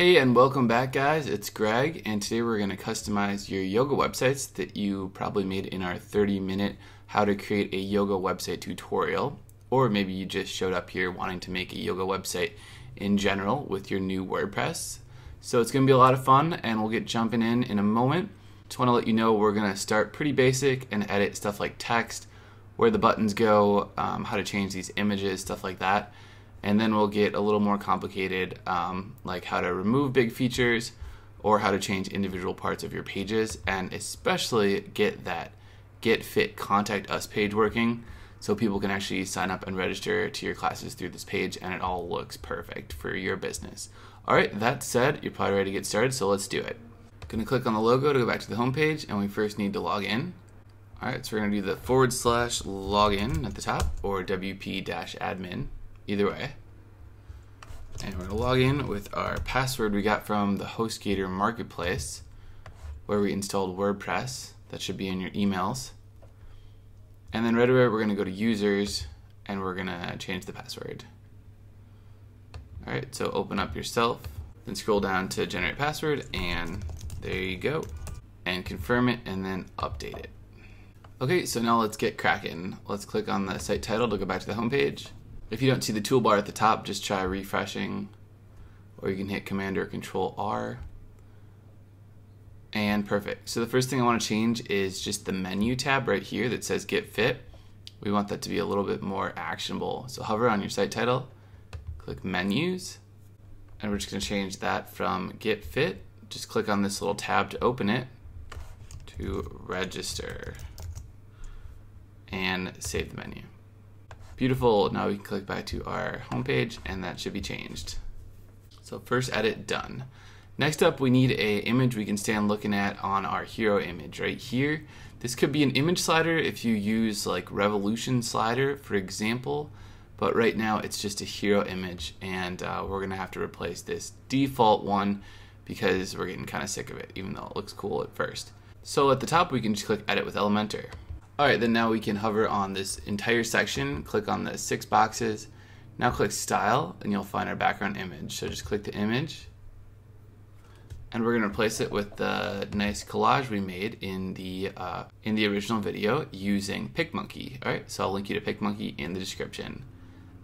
Hey and welcome back guys, it's Greg and today we're going to customize your yoga websites that you probably made in our 30 minute how to create a yoga website tutorial or maybe you just showed up here wanting to make a yoga website in general with your new WordPress. So it's going to be a lot of fun and we'll get jumping in in a moment. Just want to let you know we're going to start pretty basic and edit stuff like text, where the buttons go, um, how to change these images, stuff like that and then we'll get a little more complicated, um, like how to remove big features or how to change individual parts of your pages, and especially get that get fit contact us page working so people can actually sign up and register to your classes through this page and it all looks perfect for your business. All right, that said, you're probably ready to get started, so let's do it. Gonna click on the logo to go back to the home page and we first need to log in. All right, so we're gonna do the forward slash login at the top or WP-admin, either way. And we're gonna log in with our password we got from the HostGator marketplace where we installed WordPress. That should be in your emails. And then right away we're gonna go to users and we're gonna change the password. All right, so open up yourself, then scroll down to generate password and there you go. And confirm it and then update it. Okay, so now let's get cracking. Let's click on the site title to go back to the home page. If you don't see the toolbar at the top, just try refreshing, or you can hit Command or Control R. And perfect. So the first thing I want to change is just the menu tab right here that says Get Fit. We want that to be a little bit more actionable. So hover on your site title, click Menus, and we're just going to change that from Get Fit. Just click on this little tab to open it to Register and save the menu. Beautiful, now we can click back to our homepage and that should be changed. So first edit done. Next up we need a image we can stand looking at on our hero image right here. This could be an image slider if you use like revolution slider for example, but right now it's just a hero image and uh, we're gonna have to replace this default one because we're getting kind of sick of it even though it looks cool at first. So at the top we can just click edit with Elementor. All right, then now we can hover on this entire section, click on the six boxes. Now click style and you'll find our background image. So just click the image and we're gonna replace it with the nice collage we made in the uh, in the original video using PicMonkey. All right, so I'll link you to PicMonkey in the description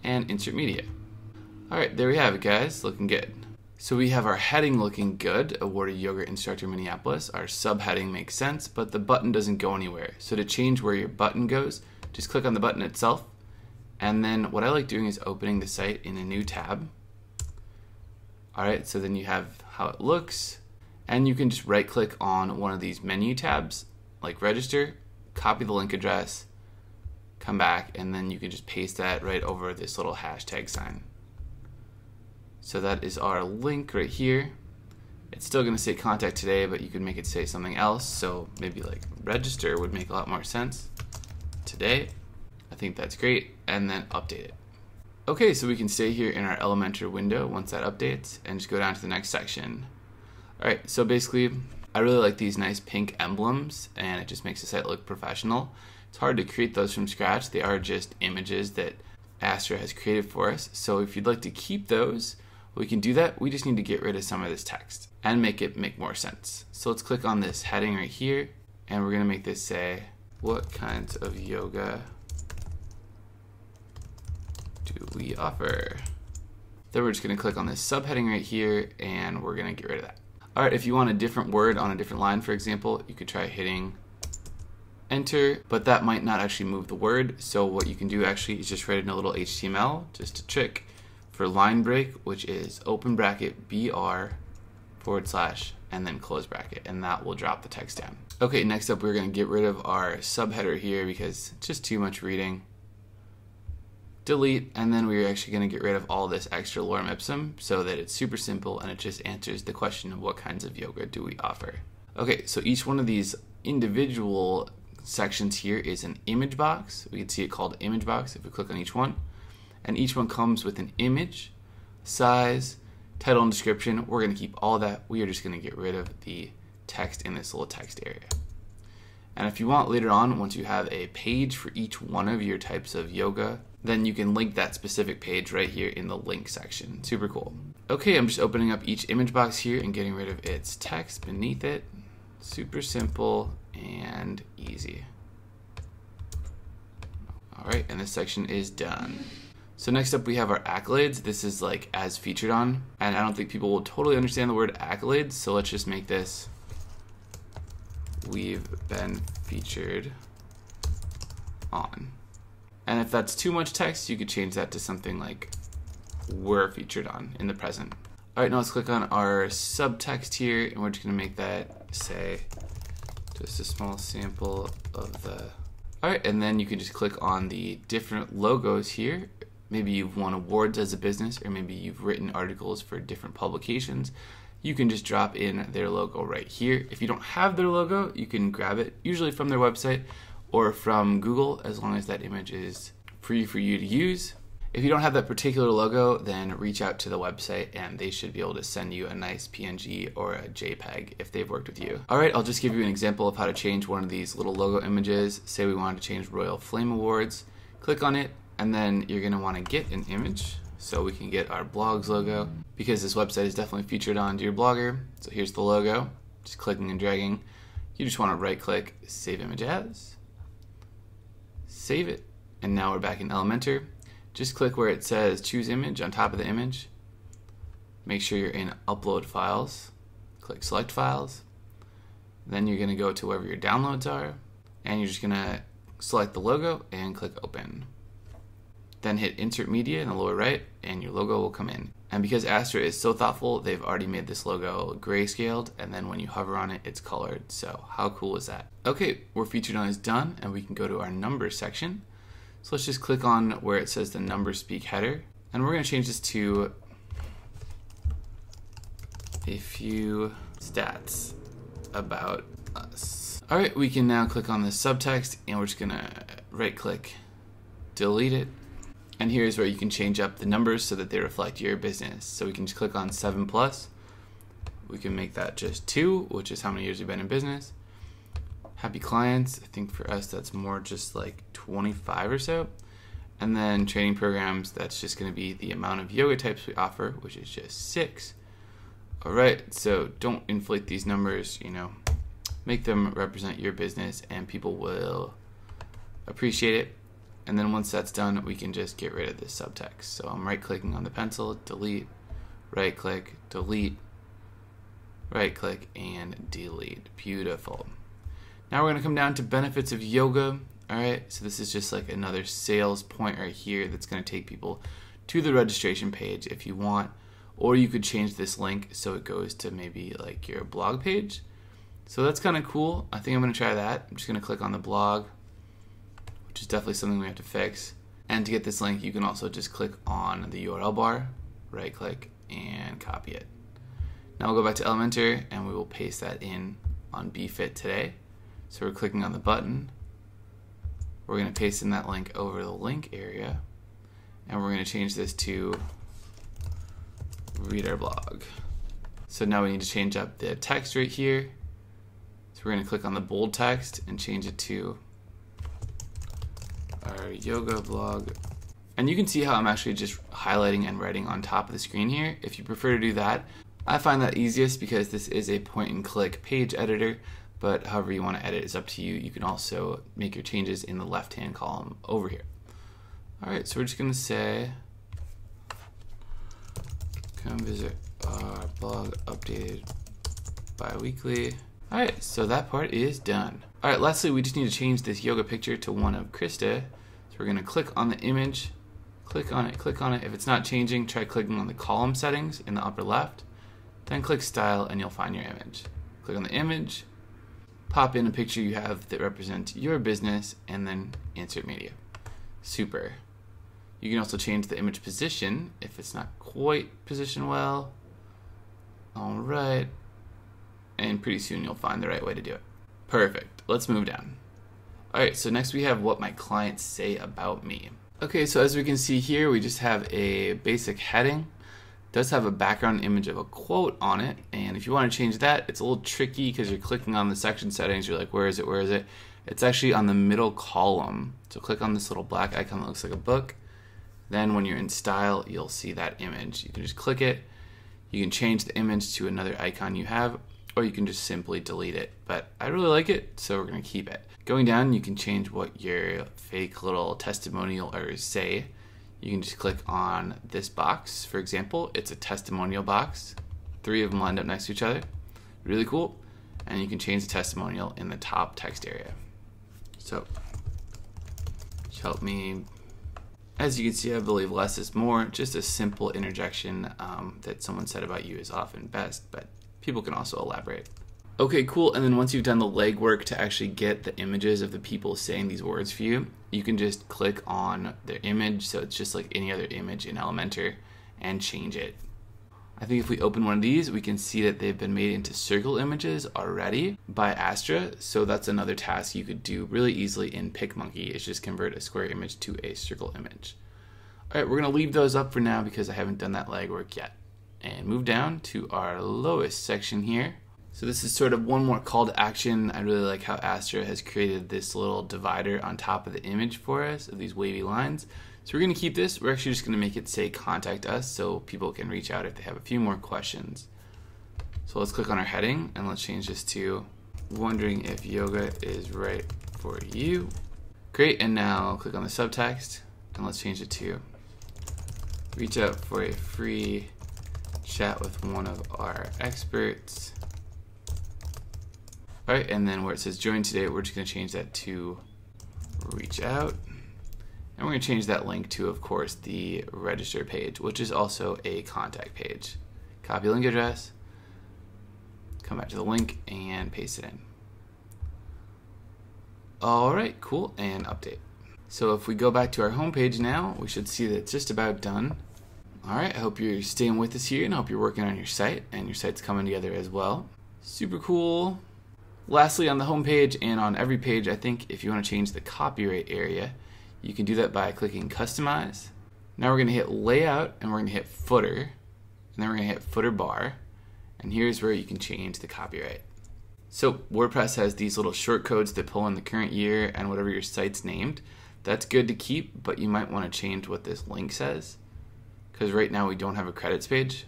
and insert media. All right, there we have it guys, looking good. So we have our heading looking good, awarded yoga instructor Minneapolis. Our subheading makes sense, but the button doesn't go anywhere. So to change where your button goes, just click on the button itself. And then what I like doing is opening the site in a new tab. All right, so then you have how it looks. And you can just right click on one of these menu tabs, like register, copy the link address, come back, and then you can just paste that right over this little hashtag sign. So that is our link right here. It's still going to say contact today, but you could make it say something else. So maybe like register would make a lot more sense. Today, I think that's great. And then update it. Okay, so we can stay here in our Elementor window once that updates and just go down to the next section. All right, so basically, I really like these nice pink emblems and it just makes the site look professional. It's hard to create those from scratch. They are just images that Astra has created for us. So if you'd like to keep those, we can do that. We just need to get rid of some of this text and make it make more sense. So let's click on this heading right here and we're gonna make this say, what kinds of yoga do we offer? Then we're just gonna click on this subheading right here and we're gonna get rid of that. All right, if you want a different word on a different line, for example, you could try hitting enter, but that might not actually move the word. So what you can do actually is just write in a little HTML, just a trick for line break, which is open bracket BR forward slash and then close bracket, and that will drop the text down. Okay, next up we're gonna get rid of our subheader here because it's just too much reading. Delete, and then we're actually gonna get rid of all this extra lorem ipsum so that it's super simple and it just answers the question of what kinds of yoga do we offer. Okay, so each one of these individual sections here is an image box. We can see it called image box if we click on each one and each one comes with an image, size, title, and description. We're going to keep all that. We are just going to get rid of the text in this little text area. And if you want later on, once you have a page for each one of your types of yoga, then you can link that specific page right here in the link section. Super cool. Okay, I'm just opening up each image box here and getting rid of its text beneath it. Super simple and easy. All right, and this section is done. So next up we have our accolades. This is like as featured on, and I don't think people will totally understand the word accolades, so let's just make this we've been featured on. And if that's too much text, you could change that to something like we're featured on in the present. All right, now let's click on our subtext here, and we're just gonna make that say just a small sample of the. All right, and then you can just click on the different logos here. Maybe you've won awards as a business, or maybe you've written articles for different publications. You can just drop in their logo right here. If you don't have their logo, you can grab it, usually from their website or from Google, as long as that image is free for you to use. If you don't have that particular logo, then reach out to the website and they should be able to send you a nice PNG or a JPEG if they've worked with you. All right, I'll just give you an example of how to change one of these little logo images. Say we wanted to change Royal Flame Awards. Click on it, and then you're gonna wanna get an image so we can get our blog's logo because this website is definitely featured on Dear Blogger. So here's the logo, just clicking and dragging. You just wanna right click, save image as, save it, and now we're back in Elementor just click where it says choose image on top of the image. Make sure you're in upload files. Click select files. Then you're going to go to wherever your downloads are and you're just going to select the logo and click open. Then hit insert media in the lower right and your logo will come in. And because Astra is so thoughtful, they've already made this logo grayscaled and then when you hover on it, it's colored. So how cool is that? Okay, we're featured on is done and we can go to our numbers section. So let's just click on where it says the number speak header. And we're going to change this to a few stats about us. All right, we can now click on the subtext and we're just going to right click, delete it. And here's where you can change up the numbers so that they reflect your business. So we can just click on 7 plus. We can make that just 2, which is how many years we've been in business happy clients. I think for us, that's more just like 25 or so. And then training programs, that's just going to be the amount of yoga types we offer, which is just six. All right, so don't inflate these numbers, you know, make them represent your business and people will appreciate it. And then once that's done, we can just get rid of this subtext. So I'm right clicking on the pencil, delete, right click, delete, right click, and delete. Beautiful. Now we're going to come down to benefits of yoga. All right, so this is just like another sales point right here that's going to take people to the registration page if you want. Or you could change this link so it goes to maybe like your blog page. So that's kind of cool. I think I'm going to try that. I'm just going to click on the blog, which is definitely something we have to fix. And to get this link, you can also just click on the URL bar, right click, and copy it. Now we'll go back to Elementor and we will paste that in on BFit today. So we're clicking on the button. We're going to paste in that link over the link area. And we're going to change this to read our blog. So now we need to change up the text right here. So we're going to click on the bold text and change it to our yoga blog. And you can see how I'm actually just highlighting and writing on top of the screen here. If you prefer to do that, I find that easiest because this is a point and click page editor but however you want to edit is up to you. You can also make your changes in the left hand column over here. All right, so we're just gonna say, come visit our blog updated bi-weekly. All right, so that part is done. All right, lastly, we just need to change this yoga picture to one of Krista. So we're gonna click on the image, click on it, click on it. If it's not changing, try clicking on the column settings in the upper left, then click style and you'll find your image. Click on the image, pop in a picture you have that represents your business, and then insert media. Super. You can also change the image position if it's not quite positioned well. All right. And pretty soon you'll find the right way to do it. Perfect. Let's move down. All right, so next we have what my clients say about me. Okay, so as we can see here, we just have a basic heading does have a background image of a quote on it. And if you want to change that, it's a little tricky because you're clicking on the section settings. You're like, where is it? Where is it? It's actually on the middle column. So click on this little black icon that looks like a book. Then when you're in style, you'll see that image. You can just click it. You can change the image to another icon you have, or you can just simply delete it. But I really like it, so we're gonna keep it. Going down, you can change what your fake little testimonial errors say. You can just click on this box. For example, it's a testimonial box. Three of them lined up next to each other. Really cool. And you can change the testimonial in the top text area. So, help me as you can see, I believe less is more. Just a simple interjection um, that someone said about you is often best, but people can also elaborate. Okay, cool. And then once you've done the legwork to actually get the images of the people saying these words for you, you can just click on their image. So it's just like any other image in Elementor and change it. I think if we open one of these, we can see that they've been made into circle images already by Astra. So that's another task you could do really easily in PicMonkey is just convert a square image to a circle image. All right, we're gonna leave those up for now because I haven't done that legwork yet. And move down to our lowest section here. So this is sort of one more call to action. I really like how Astra has created this little divider on top of the image for us of these wavy lines. So we're going to keep this. We're actually just going to make it say contact us so people can reach out if they have a few more questions. So let's click on our heading and let's change this to wondering if yoga is right for you. Great, and now click on the subtext and let's change it to reach out for a free chat with one of our experts. All right, and then where it says join today, we're just gonna change that to reach out. And we're to change that link to, of course, the register page, which is also a contact page. Copy link address, come back to the link, and paste it in. All right, cool, and update. So if we go back to our homepage now, we should see that it's just about done. All right, I hope you're staying with us here and I hope you're working on your site and your site's coming together as well. Super cool. Lastly, on the homepage and on every page, I think if you want to change the copyright area, you can do that by clicking Customize. Now we're going to hit Layout and we're going to hit Footer. And then we're going to hit Footer Bar. And here's where you can change the copyright. So WordPress has these little short codes that pull in the current year and whatever your site's named. That's good to keep, but you might want to change what this link says. Because right now we don't have a credits page.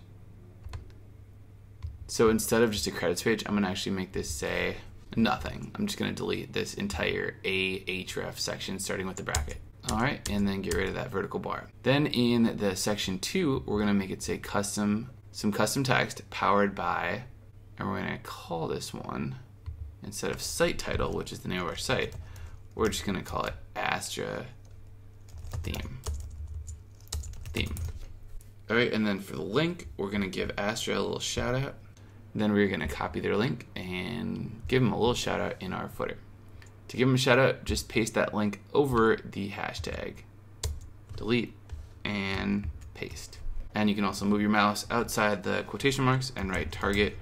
So instead of just a credits page, I'm going to actually make this say nothing. I'm just going to delete this entire A href section starting with the bracket. All right, and then get rid of that vertical bar. Then in the section two, we're gonna make it say custom, some custom text powered by, and we're gonna call this one, instead of site title, which is the name of our site, we're just gonna call it Astra theme. Theme. All right, and then for the link, we're gonna give Astra a little shout out. Then we're gonna copy their link and give them a little shout out in our footer. To give them a shout out, just paste that link over the hashtag. Delete and paste. And you can also move your mouse outside the quotation marks and write target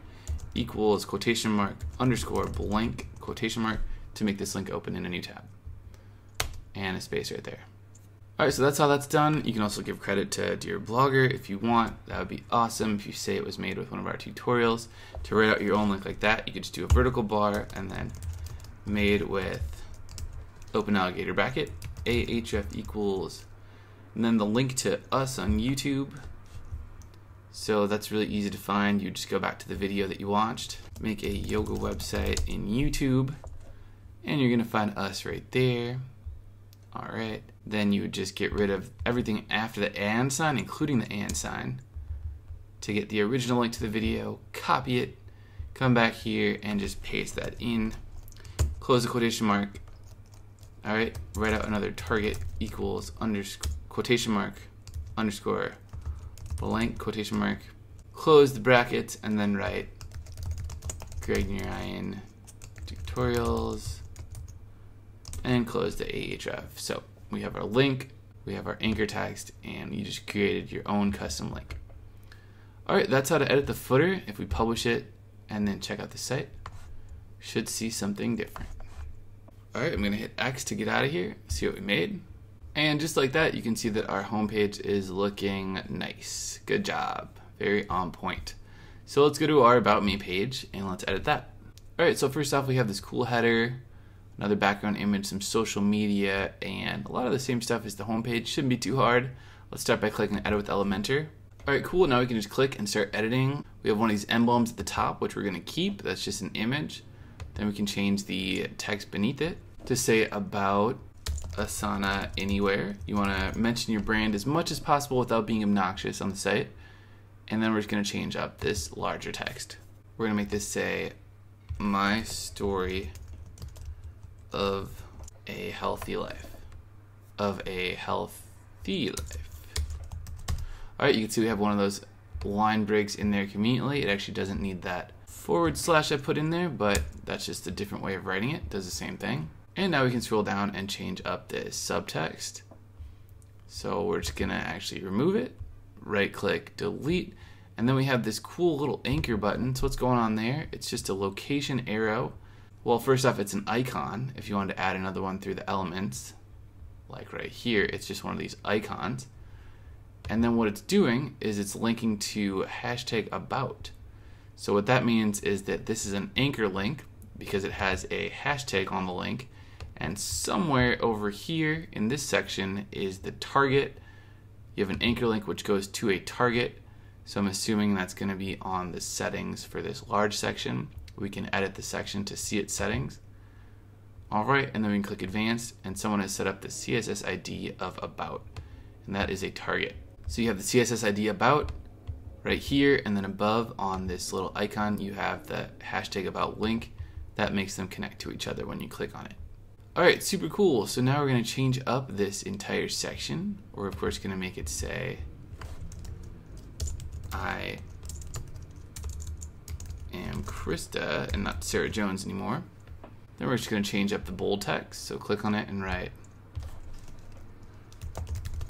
equals quotation mark underscore blank quotation mark to make this link open in a new tab. And a space right there. Alright, so that's how that's done. You can also give credit to Dear Blogger if you want. That would be awesome if you say it was made with one of our tutorials. To write out your own link like that, you could just do a vertical bar and then made with open alligator bracket, A href equals, and then the link to us on YouTube. So that's really easy to find. You just go back to the video that you watched, make a yoga website in YouTube, and you're gonna find us right there. All right, then you would just get rid of everything after the and sign, including the and sign, to get the original link to the video, copy it, come back here and just paste that in close the quotation mark. All right, write out another target equals underscore quotation mark underscore blank quotation mark. Close the brackets and then write Greg Narayan tutorials and close the A href. So we have our link, we have our anchor text, and you just created your own custom link. All right, that's how to edit the footer. If we publish it and then check out the site, should see something different. All right, I'm gonna hit X to get out of here, see what we made. And just like that, you can see that our homepage is looking nice. Good job, very on point. So let's go to our About Me page and let's edit that. All right, so first off, we have this cool header, another background image, some social media, and a lot of the same stuff as the homepage. Shouldn't be too hard. Let's start by clicking Edit with Elementor. All right, cool. Now we can just click and start editing. We have one of these emblems at the top, which we're going to keep. That's just an image. Then we can change the text beneath it to say about Asana Anywhere. You want to mention your brand as much as possible without being obnoxious on the site. And then we're just going to change up this larger text. We're going to make this say, My story of a healthy life. Of a healthy life. Alright, you can see we have one of those line breaks in there conveniently. It actually doesn't need that forward slash I put in there, but that's just a different way of writing it. it does the same thing. And now we can scroll down and change up this subtext. So we're just gonna actually remove it, right click, delete, and then we have this cool little anchor button. So what's going on there? It's just a location arrow. Well, first off, it's an icon. If you wanted to add another one through the elements, like right here, it's just one of these icons. And then what it's doing is it's linking to hashtag about. So what that means is that this is an anchor link because it has a hashtag on the link. And somewhere over here in this section is the target. You have an anchor link which goes to a target. So I'm assuming that's going to be on the settings for this large section. We can edit the section to see its settings. All right, and then we can click advanced and someone has set up the CSS ID of about, and that is a target. So you have the CSS ID about right here, and then above on this little icon, you have the hashtag about link. That makes them connect to each other when you click on it. All right, super cool. So now we're gonna change up this entire section. We're of course gonna make it say, I am Krista and not Sarah Jones anymore. Then we're just gonna change up the bold text. So click on it and write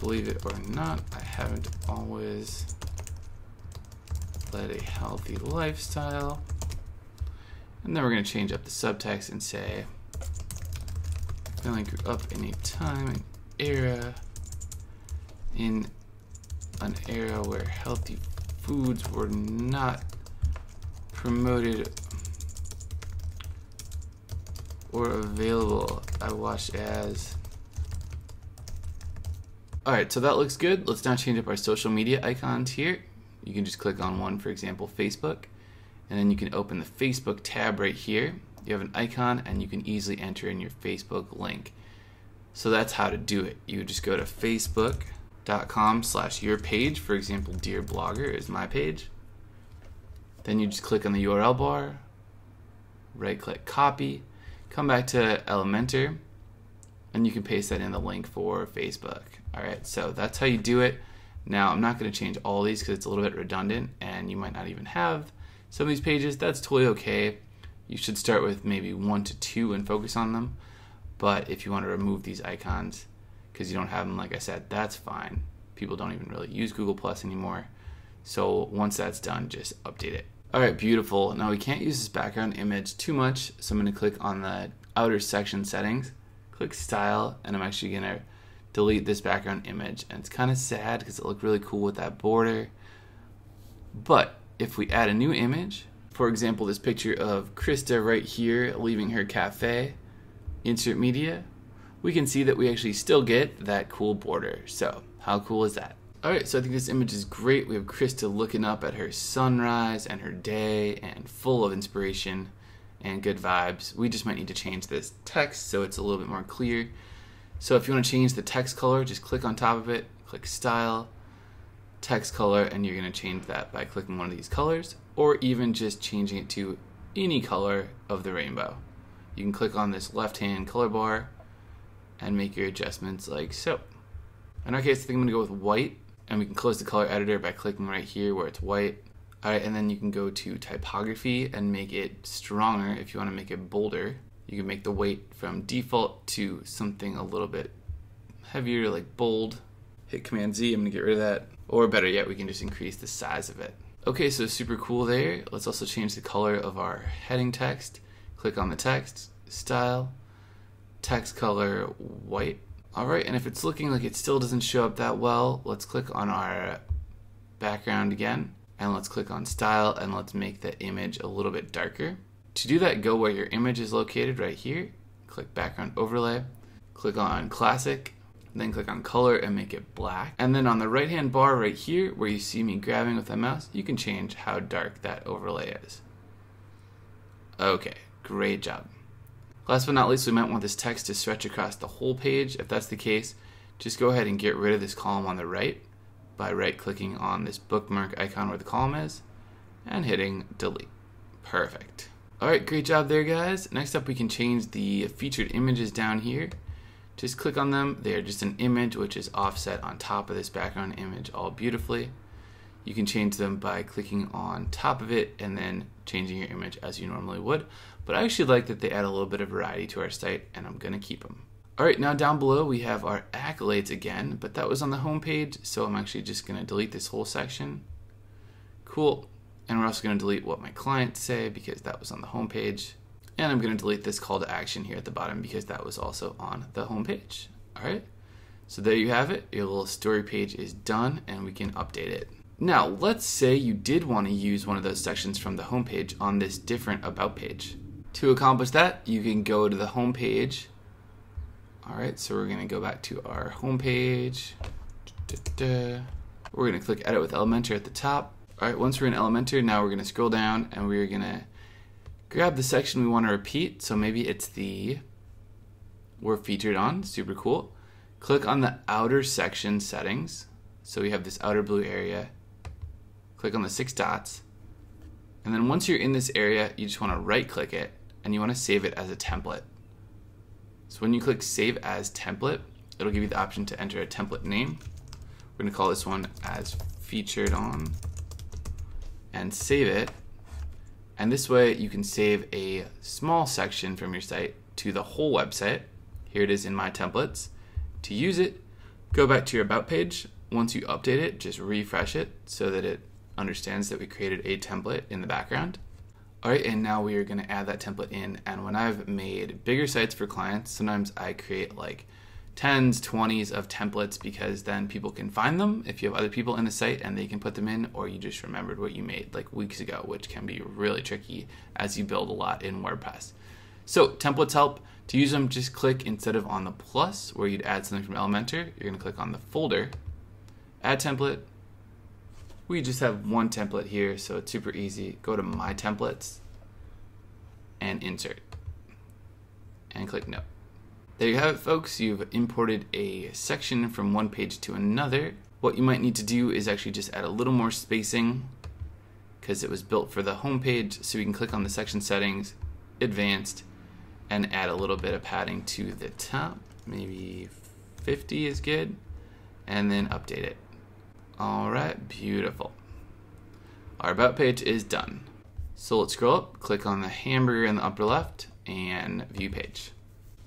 Believe it or not, I haven't always led a healthy lifestyle. And then we're going to change up the subtext and say, family grew up in a time and era, in an era where healthy foods were not promoted or available. I watched as Alright, so that looks good. Let's now change up our social media icons here. You can just click on one, for example, Facebook. And then you can open the Facebook tab right here. You have an icon and you can easily enter in your Facebook link. So that's how to do it. You just go to facebook.com slash your page. For example, Dear Blogger is my page. Then you just click on the URL bar, right click copy, come back to Elementor, and you can paste that in the link for Facebook. All right, so that's how you do it. Now, I'm not going to change all these because it's a little bit redundant and you might not even have some of these pages. That's totally okay. You should start with maybe one to two and focus on them. But if you want to remove these icons because you don't have them, like I said, that's fine. People don't even really use Google Plus anymore. So once that's done, just update it. All right, beautiful. Now we can't use this background image too much, so I'm going to click on the outer section settings click style and I'm actually gonna delete this background image. And it's kind of sad because it looked really cool with that border. But if we add a new image for example this picture of Krista right here leaving her cafe insert media we can see that we actually still get that cool border. So how cool is that Alright, so I think this image is great. We have Krista looking up at her sunrise and her day and full of inspiration and good vibes. We just might need to change this text so it's a little bit more clear. So if you want to change the text color, just click on top of it, click style, text color, and you're going to change that by clicking one of these colors, or even just changing it to any color of the rainbow. You can click on this left-hand color bar and make your adjustments like so. In our case, I think I'm going to go with white, and we can close the color editor by clicking right here where it's white, all right, and then you can go to typography and make it stronger if you want to make it bolder. You can make the weight from default to something a little bit heavier, like bold. Hit Command Z, I'm gonna get rid of that. Or better yet, we can just increase the size of it. Okay, so super cool there. Let's also change the color of our heading text. Click on the text, style, text color, white. All right, and if it's looking like it still doesn't show up that well, let's click on our background again and let's click on style and let's make the image a little bit darker. To do that, go where your image is located right here, click background overlay, click on classic, then click on color and make it black. And then on the right hand bar right here, where you see me grabbing with my mouse, you can change how dark that overlay is. Okay, great job. Last but not least, we might want this text to stretch across the whole page. If that's the case, just go ahead and get rid of this column on the right by right clicking on this bookmark icon where the column is and hitting delete. Perfect. All right, great job there, guys. Next up, we can change the featured images down here. Just click on them. They are just an image which is offset on top of this background image all beautifully. You can change them by clicking on top of it and then changing your image as you normally would. But I actually like that they add a little bit of variety to our site and I'm gonna keep them. All right, now down below we have our accolades again, but that was on the home page, so I'm actually just gonna delete this whole section. Cool. And we're also going to delete what my clients say because that was on the home page. And I'm going to delete this call to action here at the bottom because that was also on the home page. All right. So there you have it. Your little story page is done and we can update it. Now, let's say you did want to use one of those sections from the home page on this different about page. To accomplish that, you can go to the home page. All right, so we're going to go back to our home page. We're going to click edit with Elementor at the top all right, once we're in Elementor, now we're going to scroll down and we're going to grab the section we want to repeat. So maybe it's the we're featured on, super cool. Click on the outer section settings. So we have this outer blue area. Click on the six dots. And then once you're in this area, you just want to right click it and you want to save it as a template. So when you click save as template, it'll give you the option to enter a template name. We're going to call this one as featured on and save it. And this way you can save a small section from your site to the whole website. Here it is in my templates. To use it, go back to your about page. Once you update it, just refresh it so that it understands that we created a template in the background. All right, and now we are gonna add that template in. And when I've made bigger sites for clients, sometimes I create like tens, 20s of templates because then people can find them if you have other people in the site and they can put them in, or you just remembered what you made like weeks ago, which can be really tricky as you build a lot in WordPress. So, templates help. To use them, just click instead of on the plus where you'd add something from Elementor, you're going to click on the folder, add template. We just have one template here, so it's super easy. Go to My Templates and insert, and click No. There you have it, folks. You've imported a section from one page to another. What you might need to do is actually just add a little more spacing because it was built for the home page. So we can click on the section settings, advanced, and add a little bit of padding to the top. Maybe 50 is good. And then update it. All right, beautiful. Our about page is done. So let's scroll up, click on the hamburger in the upper left, and view page.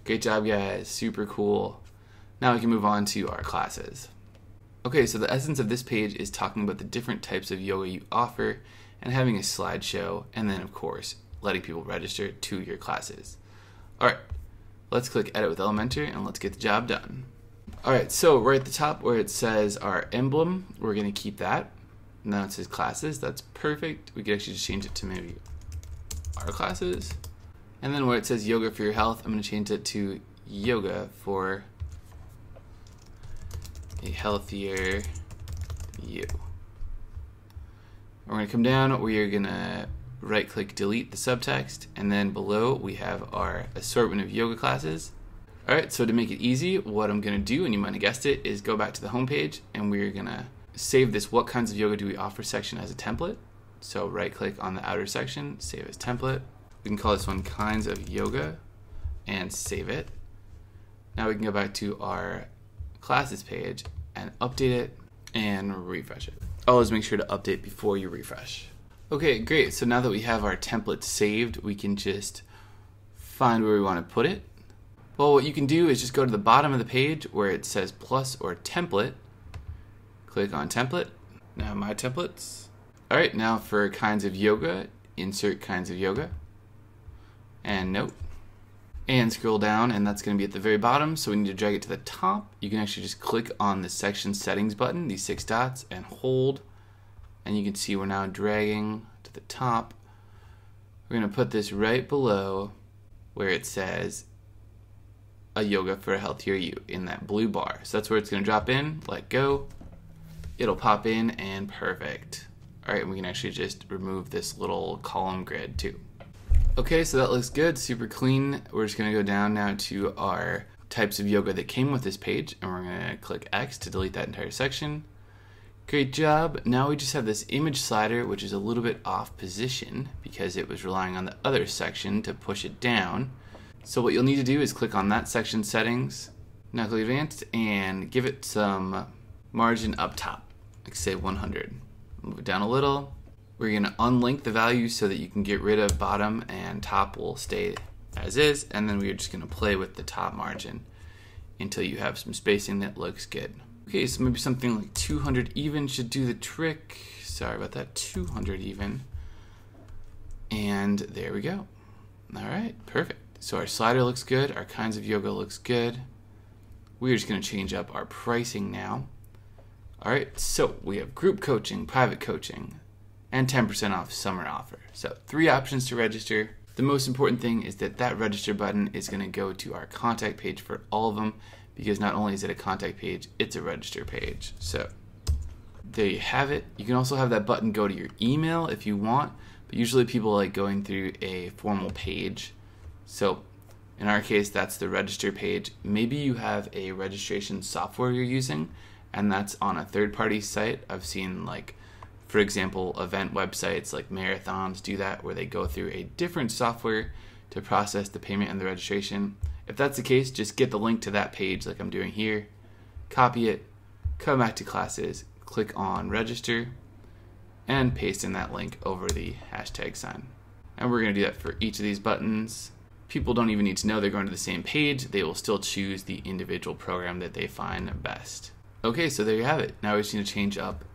Great job, guys. Super cool. Now we can move on to our classes. Okay, so the essence of this page is talking about the different types of yoga you offer and having a slideshow, and then, of course, letting people register to your classes. All right, let's click Edit with Elementor and let's get the job done. All right, so right at the top where it says our emblem, we're going to keep that. Now it says classes. That's perfect. We could actually just change it to maybe our classes. And then where it says yoga for your health, I'm to change it to yoga for a healthier you. We're to come down, we are going to right click delete the subtext, and then below we have our assortment of yoga classes. Alright, so to make it easy, what I'm to do, and you might have guessed it, is go back to the home page and we're to save this what kinds of yoga do we offer section as a template. So right click on the outer section, save as template. We can call this one kinds of yoga and save it. Now we can go back to our classes page and update it and refresh it. Always make sure to update before you refresh. Okay, great. So now that we have our template saved, we can just find where we want to put it. Well, what you can do is just go to the bottom of the page where it says plus or template. Click on template. Now my templates. All right, now for kinds of yoga, insert kinds of yoga and note. And scroll down, and that's going to be at the very bottom, so we need to drag it to the top. You can actually just click on the section settings button, these six dots, and hold. And you can see we're now dragging to the top. We're going to put this right below where it says a yoga for a healthier you in that blue bar. So that's where it's going to drop in, let go. It'll pop in and perfect. All right, we can actually just remove this little column grid too. Okay, so that looks good, super clean. We're just gonna go down now to our types of yoga that came with this page, and we're gonna click X to delete that entire section. Great job. Now we just have this image slider, which is a little bit off position because it was relying on the other section to push it down. So what you'll need to do is click on that section settings, click advanced, and give it some margin up top, like say 100. Move it down a little. We're gonna unlink the values so that you can get rid of bottom and top will stay as is, and then we're just gonna play with the top margin until you have some spacing that looks good. Okay, so maybe something like 200 even should do the trick. Sorry about that, 200 even. And there we go. All right, perfect. So our slider looks good, our kinds of yoga looks good. We're just gonna change up our pricing now. All right, so we have group coaching, private coaching, and 10% off summer offer. So three options to register. The most important thing is that that register button is gonna go to our contact page for all of them because not only is it a contact page, it's a register page. So there you have it. You can also have that button go to your email if you want, but usually people like going through a formal page. So in our case, that's the register page. Maybe you have a registration software you're using, and that's on a third party site. I've seen, like, for example, event websites like marathons do that, where they go through a different software to process the payment and the registration. If that's the case, just get the link to that page like I'm doing here, copy it, come back to classes, click on register, and paste in that link over the hashtag sign. And we're going to do that for each of these buttons. People don't even need to know they're going to the same page. They will still choose the individual program that they find best. Okay, so there you have it. Now we just need to change up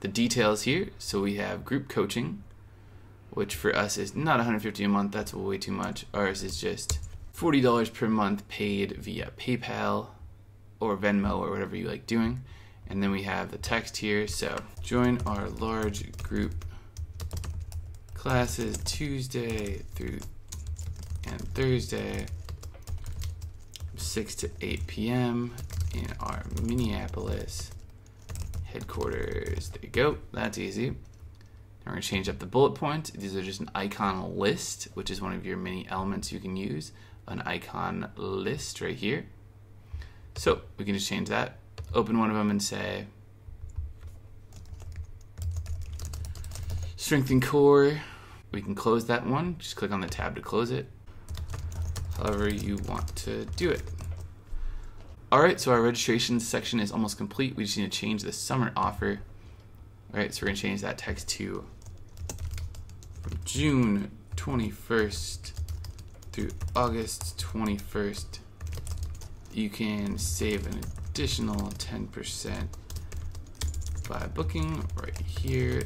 the details here. So we have group coaching, which for us is not 150 a month. That's way too much. Ours is just $40 per month paid via PayPal or Venmo or whatever you like doing. And then we have the text here. So join our large group classes Tuesday through and Thursday, 6 to 8 p.m. in our Minneapolis headquarters. There you go. That's easy. Now we're going to change up the bullet point. These are just an icon list, which is one of your many elements you can use an icon list right here. So we can just change that, open one of them and say strengthen core. We can close that one. Just click on the tab to close it. However you want to do it. All right, so our registration section is almost complete. We just need to change the summer offer. All right, so we're gonna change that text to June 21st through August 21st, you can save an additional 10% by booking right here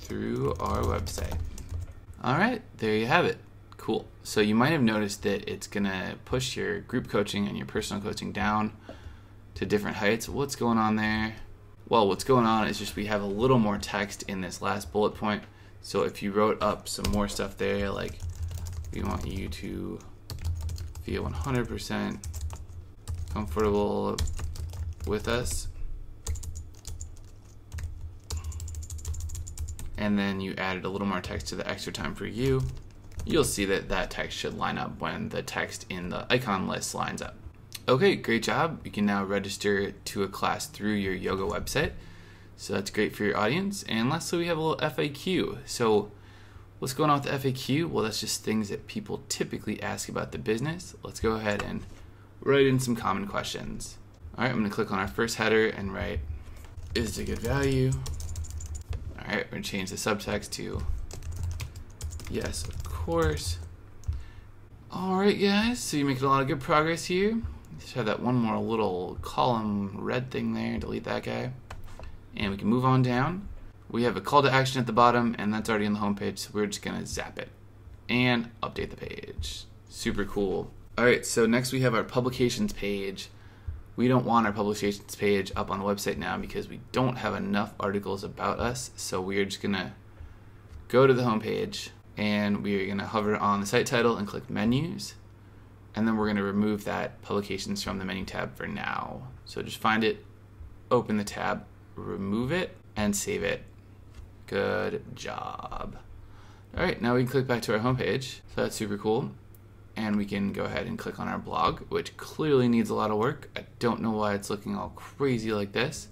through our website. All right, there you have it. Cool. So you might have noticed that it's going to push your group coaching and your personal coaching down to different heights. What's going on there? Well, what's going on is just we have a little more text in this last bullet point. So if you wrote up some more stuff there, like we want you to feel 100% comfortable with us. And then you added a little more text to the extra time for you. You'll see that that text should line up when the text in the icon list lines up. Okay, great job. You can now register to a class through your yoga website. So that's great for your audience. And lastly, we have a little FAQ. So What's going on with the FAQ? Well, that's just things that people typically ask about the business. Let's go ahead and write in some common questions. All right, I'm gonna click on our first header and write, is it a good value? All right, we're gonna change the subtext to, yes, of course. All right, guys, so you're making a lot of good progress here. Just have that one more little column red thing there, delete that guy. And we can move on down we have a call to action at the bottom, and that's already on the homepage, so we're just gonna zap it and update the page. Super cool. All right, so next we have our publications page. We don't want our publications page up on the website now because we don't have enough articles about us, so we're just gonna go to the homepage and we're gonna hover on the site title and click menus. and then we're going to remove that publications from the menu tab for now. So just find it, open the tab, remove it, and save it. Good job. All right, now we can click back to our homepage. So that's super cool. And we can go ahead and click on our blog, which clearly needs a lot of work. I don't know why it's looking all crazy like this,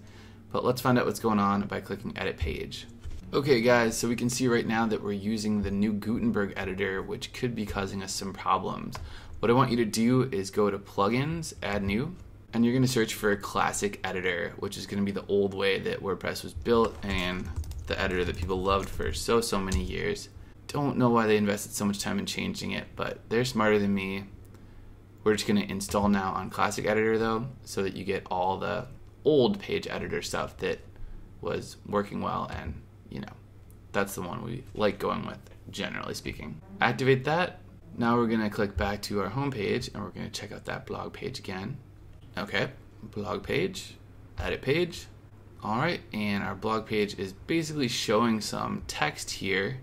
but let's find out what's going on by clicking edit page. Okay guys, so we can see right now that we're using the new Gutenberg editor, which could be causing us some problems. What I want you to do is go to plugins, add new, and you're gonna search for classic editor, which is gonna be the old way that WordPress was built and the editor that people loved for so, so many years. Don't know why they invested so much time in changing it, but they're smarter than me. We're just gonna install now on classic editor though, so that you get all the old page editor stuff that was working well and you know, that's the one we like going with, generally speaking. Activate that, now we're gonna click back to our home page and we're gonna check out that blog page again. Okay, blog page, edit page. All right, and our blog page is basically showing some text here,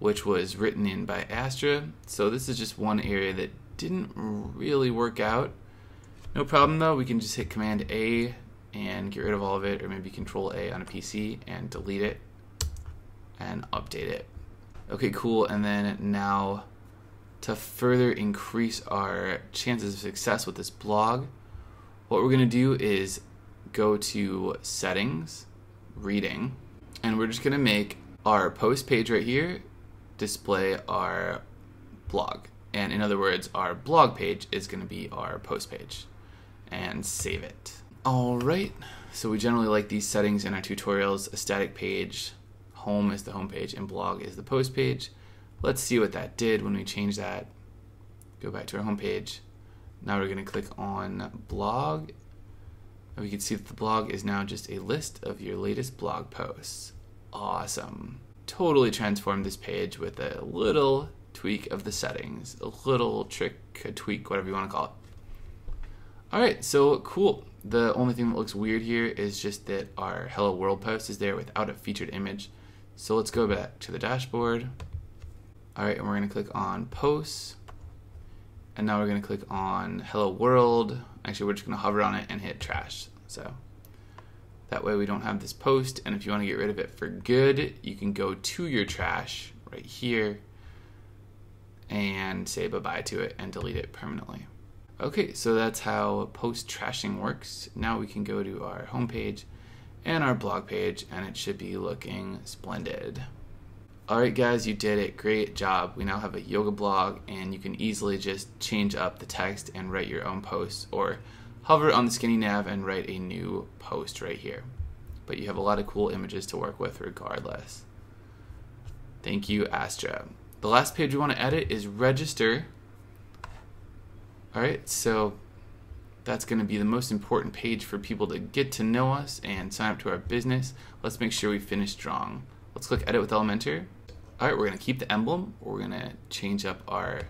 which was written in by Astra. So this is just one area that didn't really work out. No problem though, we can just hit Command A and get rid of all of it, or maybe Control A on a PC and delete it and update it. Okay, cool, and then now to further increase our chances of success with this blog, what we're going to do is go to settings, reading, and we're just going to make our post page right here display our blog. And in other words, our blog page is going to be our post page and save it. All right. So we generally like these settings in our tutorials, a static page, home is the home page, and blog is the post page. Let's see what that did when we change that. Go back to our home page. Now we're going to click on blog. And we can see that the blog is now just a list of your latest blog posts. Awesome. Totally transformed this page with a little tweak of the settings, a little trick, a tweak, whatever you want to call it. All right, so cool. The only thing that looks weird here is just that our Hello World post is there without a featured image. So let's go back to the dashboard. All right, and we're gonna click on posts. And now we're gonna click on hello world. Actually, we're just gonna hover on it and hit trash. So that way we don't have this post. And if you wanna get rid of it for good, you can go to your trash right here and say bye-bye to it and delete it permanently. Okay, so that's how post trashing works. Now we can go to our homepage and our blog page, and it should be looking splendid. Alright, guys, you did it. Great job. We now have a yoga blog, and you can easily just change up the text and write your own posts, or hover on the skinny nav and write a new post right here. But you have a lot of cool images to work with regardless. Thank you, Astra. The last page we want to edit is register. Alright, so that's going to be the most important page for people to get to know us and sign up to our business. Let's make sure we finish strong. Let's click Edit with Elementor. All right, we're going to keep the emblem. We're going to change up our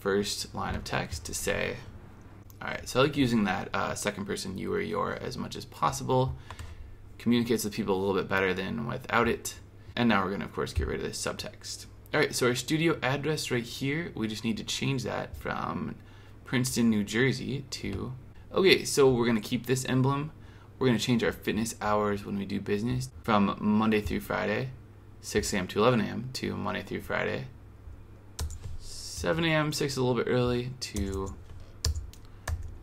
first line of text to say, all right, so I like using that uh, second person you or your as much as possible. Communicates with people a little bit better than without it. And now we're going to, of course, get rid of this subtext. All right, so our studio address right here, we just need to change that from Princeton, New Jersey to Okay, so we're to keep this emblem. We're to change our fitness hours when we do business from Monday through Friday, 6 a.m. to 11 a.m. to Monday through Friday, 7 a.m., 6 a little bit early to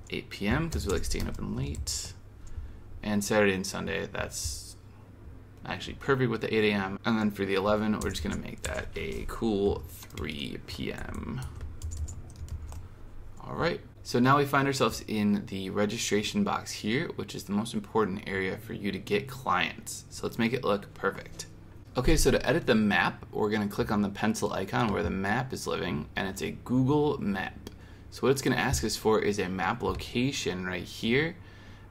8 p.m. because we like staying open late. And Saturday and Sunday, that's actually perfect with the 8 a.m. And then for the 11, we're just to make that a cool 3 p.m. All right. So now we find ourselves in the registration box here, which is the most important area for you to get clients. So let's make it look perfect. Okay, so to edit the map, we're gonna click on the pencil icon where the map is living, and it's a Google map. So what it's gonna ask us for is a map location right here.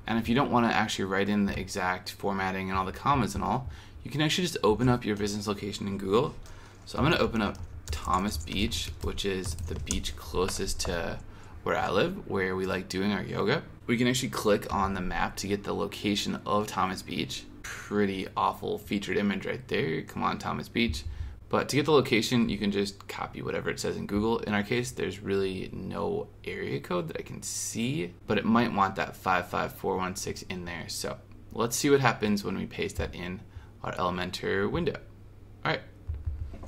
And if you don't wanna actually write in the exact formatting and all the commas and all, you can actually just open up your business location in Google. So I'm gonna open up Thomas Beach, which is the beach closest to where I live, where we like doing our yoga. We can actually click on the map to get the location of Thomas Beach. Pretty awful featured image right there. Come on, Thomas Beach. But to get the location, you can just copy whatever it says in Google. In our case, there's really no area code that I can see, but it might want that 55416 in there. So let's see what happens when we paste that in our Elementor window. All right,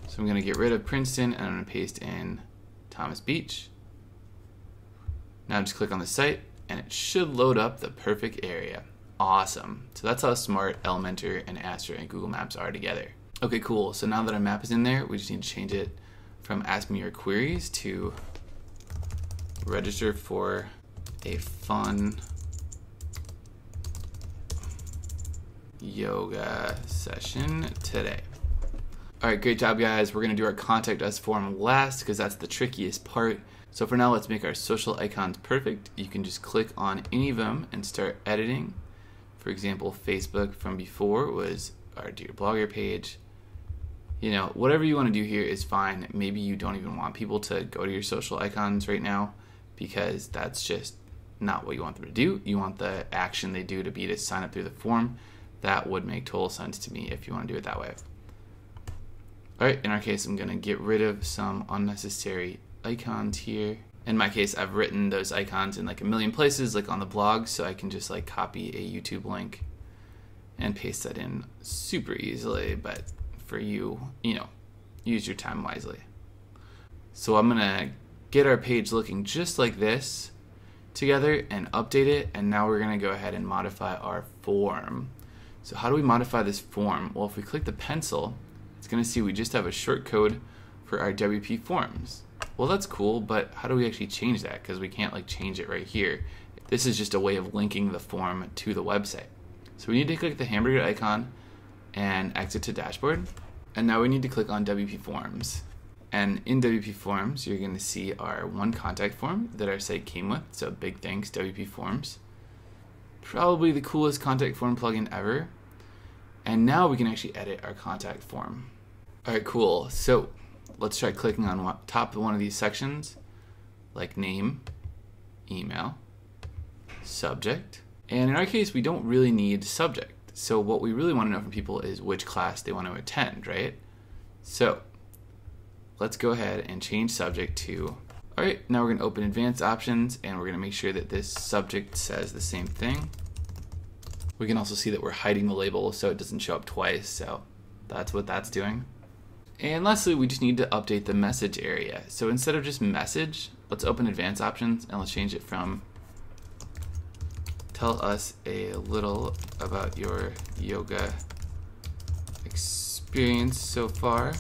so I'm gonna get rid of Princeton and I'm gonna paste in Thomas Beach. Now just click on the site and it should load up the perfect area. Awesome. So that's how smart Elementor and Astra and Google Maps are together. Okay, cool. So now that our map is in there, we just need to change it from ask me your queries to register for a fun yoga session today. All right, great job, guys. We're going to do our contact us form last because that's the trickiest part. So for now, let's make our social icons perfect. You can just click on any of them and start editing. For example, Facebook from before was our Dear Blogger page you know, whatever you want to do here is fine. Maybe you don't even want people to go to your social icons right now because that's just not what you want them to do. You want the action they do to be to sign up through the form. That would make total sense to me if you want to do it that way. All right, in our case, I'm going to get rid of some unnecessary icons here. In my case, I've written those icons in like a million places, like on the blog, so I can just like copy a YouTube link and paste that in super easily, but for you, you know, use your time wisely. So I'm to get our page looking just like this together and update it. And now we're to go ahead and modify our form. So how do we modify this form? Well, if we click the pencil, it's to see we just have a short code for our WP forms. Well, that's cool, but how do we actually change that? Because we can't like change it right here. This is just a way of linking the form to the website. So we need to click the hamburger icon and exit to dashboard. And now we need to click on WP Forms. And in WP Forms, you're going to see our one contact form that our site came with. So big thanks, WP Forms. Probably the coolest contact form plugin ever. And now we can actually edit our contact form. All right, cool. So let's try clicking on one, top of one of these sections, like name, email, subject. And in our case, we don't really need subject. So what we really want to know from people is which class they want to attend, right? So let's go ahead and change subject to, all right, now we're going to open advanced options and we're going to make sure that this subject says the same thing. We can also see that we're hiding the label so it doesn't show up twice, so that's what that's doing. And lastly, we just need to update the message area. So instead of just message, let's open advanced options and let's change it from tell us a little about your yoga experience so far.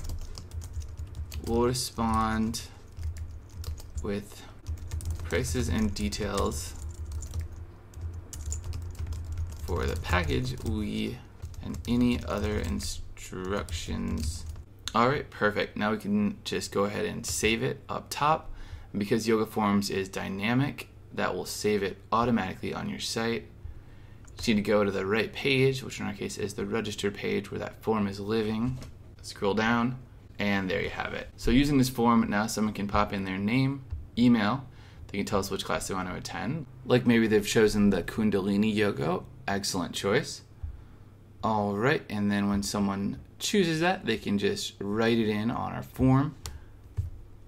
We'll respond with prices and details for the package we and any other instructions. All right, perfect. Now we can just go ahead and save it up top. Because Yoga Forms is dynamic, that will save it automatically on your site. You need to go to the right page, which in our case is the register page where that form is living. Scroll down, and there you have it. So using this form, now someone can pop in their name, email, they can tell us which class they want to attend. Like maybe they've chosen the Kundalini Yoga, excellent choice. All right, and then when someone chooses that, they can just write it in on our form.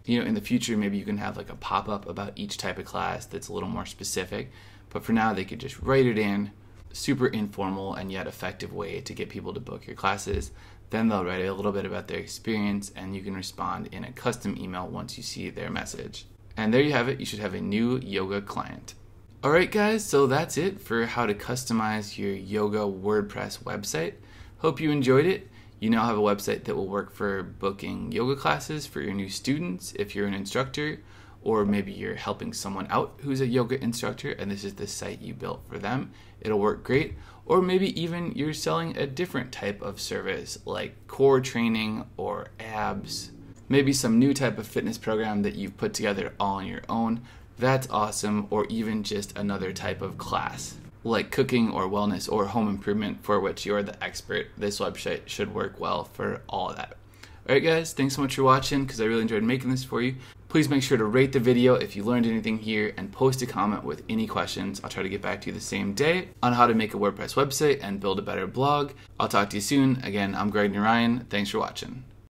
You know in the future maybe you can have like a pop-up about each type of class that's a little more specific. But for now they could just write it in super informal and yet effective way to get people to book your classes. Then they'll write a little bit about their experience and you can respond in a custom email once you see their message. And there you have it. You should have a new yoga client. Alright guys so that's it for how to customize your yoga wordpress website. Hope you enjoyed it you now have a website that will work for booking yoga classes for your new students if you're an instructor, or maybe you're helping someone out who's a yoga instructor and this is the site you built for them. It'll work great. Or maybe even you're selling a different type of service like core training or abs. Maybe some new type of fitness program that you've put together all on your own. That's awesome. Or even just another type of class like cooking or wellness or home improvement for which you're the expert, this website should work well for all of that. Alright guys, thanks so much for watching because I really enjoyed making this for you. Please make sure to rate the video if you learned anything here and post a comment with any questions. I'll try to get back to you the same day on how to make a WordPress website and build a better blog. I'll talk to you soon. Again, I'm Greg Narayan. Thanks for watching.